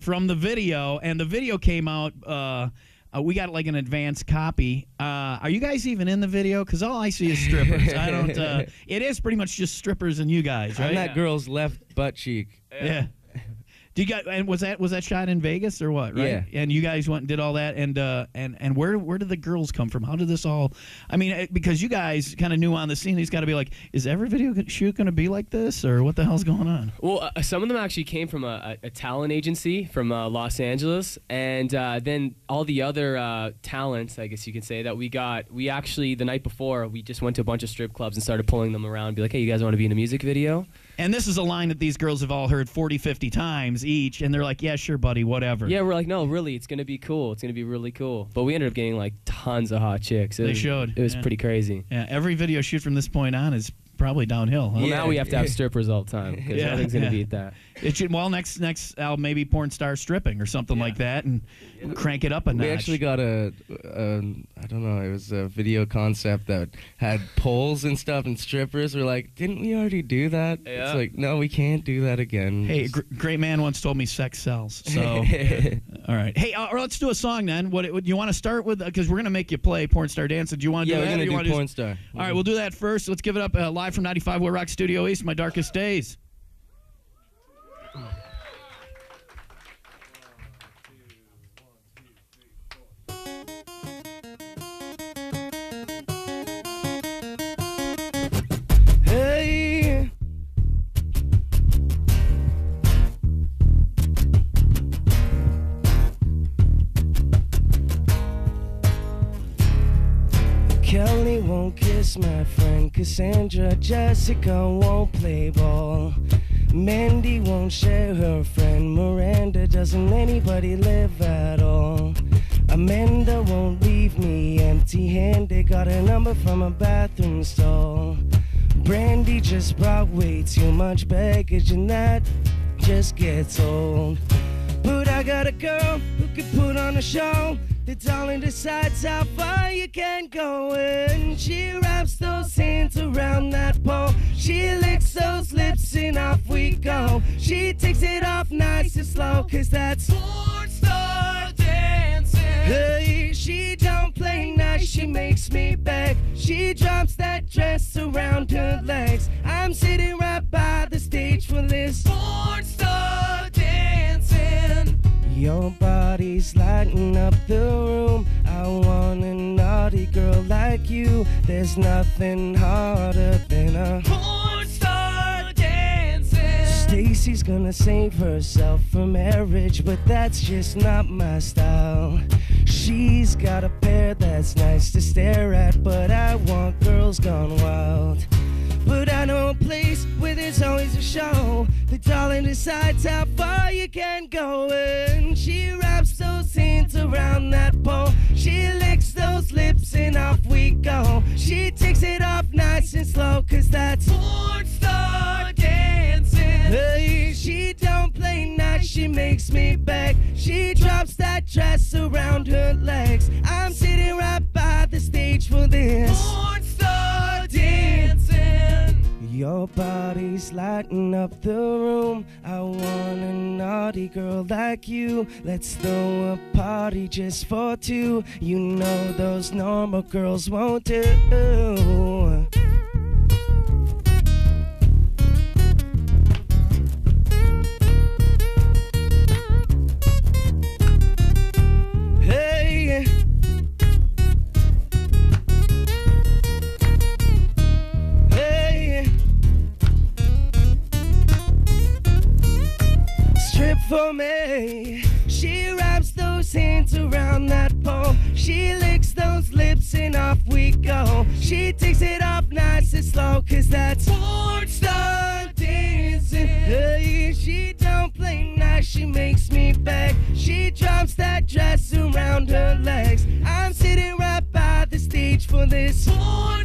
from the video, and the video came out. Uh, uh, we got like an advanced copy. Uh, are you guys even in the video? Because all I see is strippers. I don't. Uh, it is pretty much just strippers and you guys, right? I'm that girl's left butt cheek. Yeah. Do you got and was that was that shot in Vegas or what? Right. Yeah. And you guys went and did all that and uh and and where where did the girls come from? How did this all? I mean, eh, because you guys kind of knew on the scene, he's got to be like, is every video shoot going to be like this or what the hell's going on? Well, uh, some of them actually came from a, a, a talent agency from uh, Los Angeles, and uh, then all the other uh, talents, I guess you can say, that we got. We actually the night before we just went to a bunch of strip clubs and started pulling them around, and be like, hey, you guys want to be in a music video? And this is a line that these girls have all heard 40, 50 times each, and they're like, yeah, sure, buddy, whatever. Yeah, we're like, no, really, it's gonna be cool. It's gonna be really cool. But we ended up getting like tons of hot chicks. It They was, showed, It was yeah. pretty crazy. Yeah, every video shoot from this point on is probably downhill. Huh? Well, now we have to have strippers all the time because Yeah, nothing's gonna yeah. beat that. It should, well, next next album maybe porn star stripping or something like that, and crank it up a notch. We actually got a, a, I don't know, it was a video concept that had poles and stuff and strippers. We're like, didn't we already do that? Yeah. It's like, no, we can't do that again. Hey, gr- great man once told me sex sells. So, all right. Hey, uh, let's do a song then. What, what you want to start with? Because we're gonna make you play "Porn Star Dance." Do you want to yeah, do we're that? gonna you do wanna porn just- star. All right, we'll do that first. Let's give it up uh, live from 95 WIIL Rock Studio East, my darkest days. Kelly won't kiss my friend Cassandra. Jessica won't play ball. Mandy won't share her friend Miranda. Doesn't anybody live at all? Amanda won't leave me empty handed. Got a number from a bathroom stall. Brandy just brought way too much baggage, and that just gets old. But I got a girl who can put on a show. The darling decides how far you can go, and she wraps those hands around that pole. She licks those lips, and off we go. She takes it off nice and slow, cause that's porn star dancing. Hey, she don't play nice, she makes me beg. She drops that dress around her legs. I'm sitting right by the stage for this porn star dancing. Your body's lighting up the room. I want a naughty girl like you. There's nothing harder than a porn star dancing. Stacy's gonna save herself for marriage, but that's just not my style. She's got a pair that's nice to stare at, but I want girls gone wild. But I know a place where there's always a show. The darling decides how far you can go. And she wraps those hands around that pole. She licks those lips and off we go. She takes it off nice and slow, cause that's porn star dancing. Hey, she don't play nice, she makes me beg. She drops that dress around her legs. I'm sitting right by the stage for this. Porn. Your body's lighting up the room. I want a naughty girl like you. Let's throw a party just for two. You know those normal girls won't do. Strip for me. She wraps those hands around that pole. She licks those lips and off we go. She takes it up nice and slow, cause that's porn star dancing. Hey, she don't play nice, she makes me beg. She drops that dress around her legs. I'm sitting right by the stage for this porn